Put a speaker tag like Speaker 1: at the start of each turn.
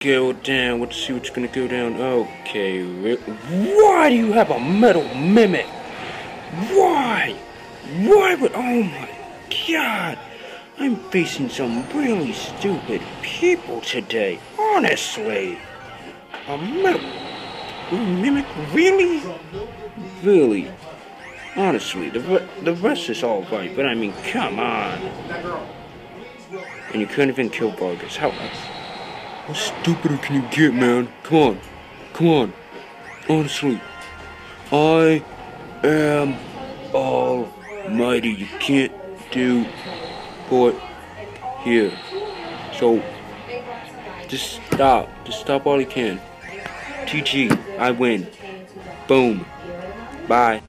Speaker 1: go down. Let's see what's gonna go down. Okay, why do you have a metal mimic? Why? Why would, oh my god. I'm facing some really stupid people today, honestly. A metal mimic, really? Really? Honestly, the, the rest is alright, but I mean, come on. And you couldn't even kill Vargas. How, how stupider can you get, man? Come on. Come on. Honestly. I am almighty. You can't do what here. So, just stop. Just stop all you can. TG, I win. Boom. Bye.